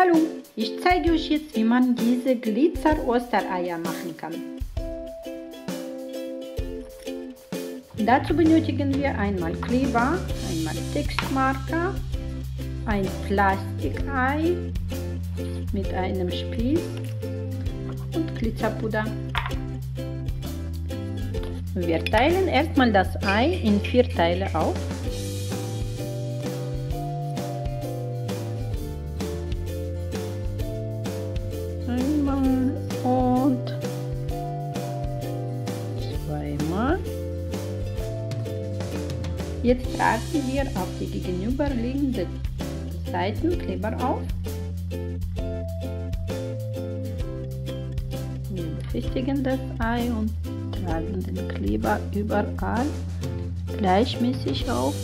Hallo, ich zeige euch jetzt, wie man diese Glitzer-Ostereier machen kann. Dazu benötigen wir einmal Kleber, einmal Textmarker, ein Plastikei mit einem Spieß und Glitzerpuder. Wir teilen erstmal das Ei in vier Teile auf. Jetzt tragen wir auf die gegenüberliegenden Seiten Kleber auf. Wir befestigen das Ei und tragen den Kleber überall gleichmäßig auf.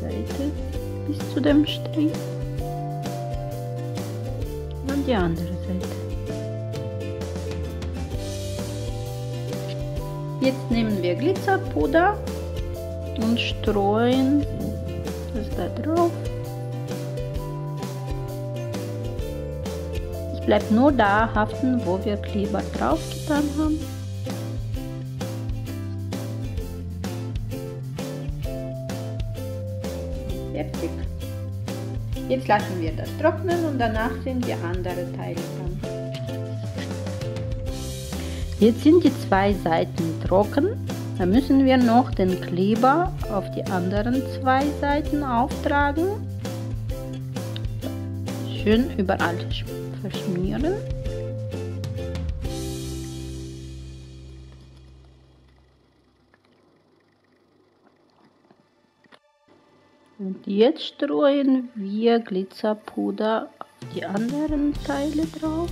Seite bis zu dem Strich und die andere Seite. Jetzt nehmen wir Glitzerpuder und streuen das da drauf. Es bleibt nur da haften, wo wir Kleber drauf getan haben. Fertig. Jetzt lassen wir das trocknen und danach sind die anderen Teile dran. Jetzt sind die zwei Seiten trocken. Dann müssen wir noch den Kleber auf die anderen zwei Seiten auftragen. Schön überall verschmieren. Und jetzt streuen wir Glitzerpuder auf die anderen Teile drauf.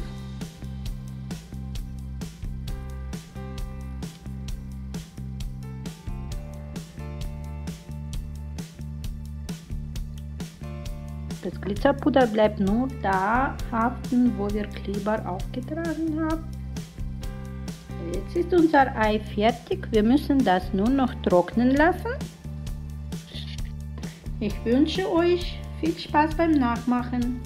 Das Glitzerpuder bleibt nur da haften, wo wir Kleber aufgetragen haben. Jetzt ist unser Ei fertig. Wir müssen das nur noch trocknen lassen. Ich wünsche euch viel Spaß beim Nachmachen.